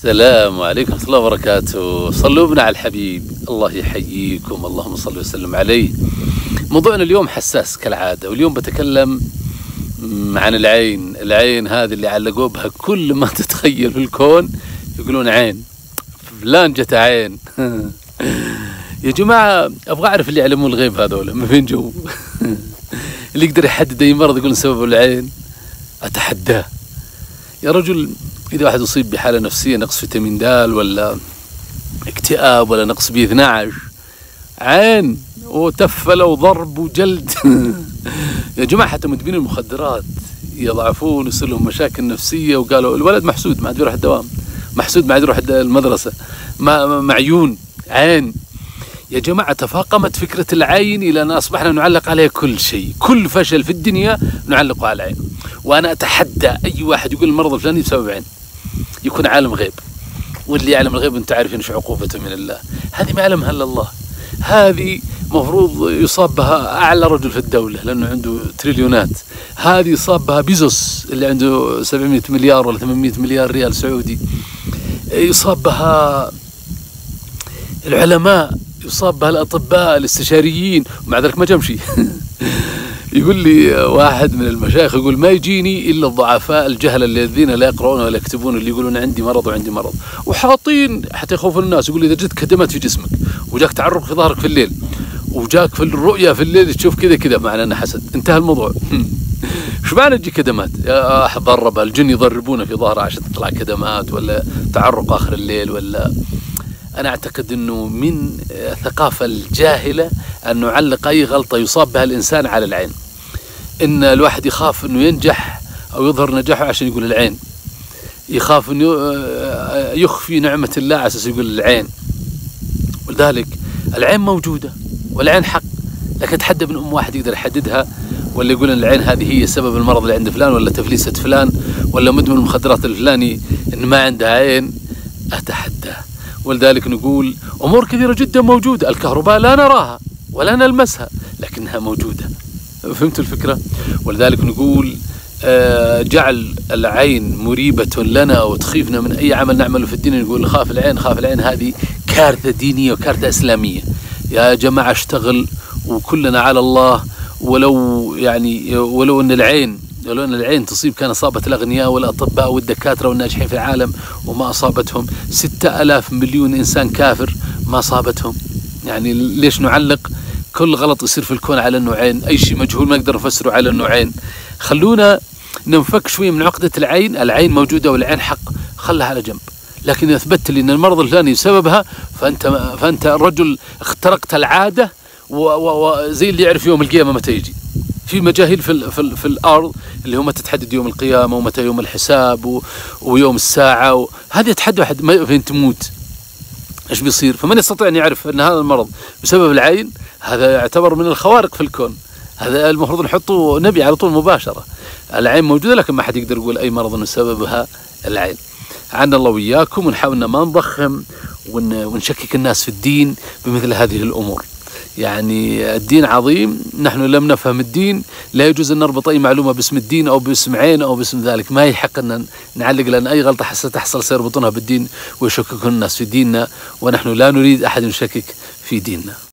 السلام عليكم ورحمة الله وبركاته. صلوا بنا على الحبيب. الله يحييكم. اللهم صل وسلم عليه. موضوعنا اليوم حساس كالعادة واليوم بتكلم عن العين. العين هذه اللي علقوا بها كل ما تتخيل في الكون. يقولون عين. فلان جت عين. يا جماعة أبغى أعرف اللي يعلمون الغيب هذول. من فين جو اللي يقدر يحدد أي مرض يقول سبب العين. أتحداه. يا رجل إذا واحد أصيب بحالة نفسية نقص فيتامين د ولا اكتئاب ولا نقص بي 12 عين وتفل وضرب وجلد. يا جماعة حتى مدمنين المخدرات يضعفون يصير لهم مشاكل نفسية وقالوا الولد محسود ما عاد يروح الدوام محسود ما عاد يروح المدرسة معيون عين. يا جماعة تفاقمت فكرة العين إلى أن أصبحنا نعلق عليه كل شيء كل فشل في الدنيا نعلقه على العين. وأنا أتحدى أي واحد يقول المرض الفلاني بسبب عين. يكون عالم غيب. واللي يعلم الغيب أنت عارف إيش عقوبته من الله. هذه ما يعلمها إلا الله. هذه مفروض يصاب بها أعلى رجل في الدولة لأنه عنده تريليونات. هذه يصاب بها بيزوس اللي عنده 700 مليار ولا 800 مليار ريال سعودي. يصاب بها العلماء يصاب بها الأطباء الاستشاريين. ومع ذلك ما جمشي يقول لي واحد من المشايخ يقول ما يجيني إلا الضعفاء الجهل الذين لا يقرؤون ولا يكتبون اللي يقولون عندي مرض وعندي مرض. وحاطين حتى يخوفون الناس يقول إذا جت كدمات في جسمك وجاك تعرق في ظهرك في الليل وجاك في الرؤيا في الليل تشوف كذا كذا معنى أنه حسد. انتهى الموضوع. شو معنى تجي كدمات؟ يا ضرب الجن يضربونه في ظهره عشان تطلع كدمات ولا تعرق آخر الليل ولا؟ أنا أعتقد أنه من الثقافة الجاهلة أن نعلق أي غلطة يصاب بها الإنسان على العين. إن الواحد يخاف أنه ينجح أو يظهر نجاحه عشان يقول العين. يخاف أنه يخفي نعمة الله على أساس يقول العين. ولذلك العين موجودة والعين حق لكن تحدى من أم واحد يقدر يحددها ولا يقول إن العين هذه هي سبب المرض اللي عند فلان ولا تفليسة فلان ولا مدمن المخدرات الفلاني إن ما عنده عين اتحداه ولذلك نقول أمور كثيرة جدا موجودة الكهرباء لا نراها ولا نلمسها لكنها موجودة. فهمت الفكرة؟ ولذلك نقول آه، جعل العين مريبة لنا وتخيفنا من أي عمل نعمله في الدين نقول خاف العين خاف العين هذه كارثة دينية وكارثة إسلامية. يا جماعة اشتغل وكلنا على الله ولو يعني ولو أن العين قالوا أن العين تصيب كان أصابت الأغنياء والأطباء والدكاترة والناجحين في العالم وما أصابتهم. ستة ألاف مليون إنسان كافر ما أصابتهم. يعني ليش نعلق؟ كل غلط يصير في الكون على النوعين أي شيء مجهول ما نقدر نفسره على النوعين خلونا ننفك شوي من عقدة العين العين موجودة والعين حق خلها على جنب. لكن إذا أثبتت لي أن المرض الفلاني سببها فأنت فأنت رجل اخترقت العادة وزي اللي يعرف يوم القيامة متى يجي. في مجاهيل في, في, في الأرض اللي هو متى تحدد يوم القيامة ومتى يوم الحساب و ويوم الساعة. هذه يتحدى واحد فين تموت؟ إيش بيصير؟ فمن يستطيع أن يعرف أن هذا المرض بسبب العين هذا يعتبر من الخوارق في الكون. هذا المفروض نحطه نبي على طول مباشرة. العين موجودة لكن ما حد يقدر يقول أي مرض سببها العين. عنا الله وياكم ونحاول ما نضخم ونشكك الناس في الدين بمثل هذه الأمور. يعني الدين عظيم نحن لم نفهم الدين. لا يجوز أن نربط أي معلومة باسم الدين أو باسم عين أو باسم ذلك. ما يحق أن نعلق لأن أي غلطة ستحصل سيربطونها بالدين ويشككون الناس في ديننا ونحن لا نريد أحد يشكك في ديننا.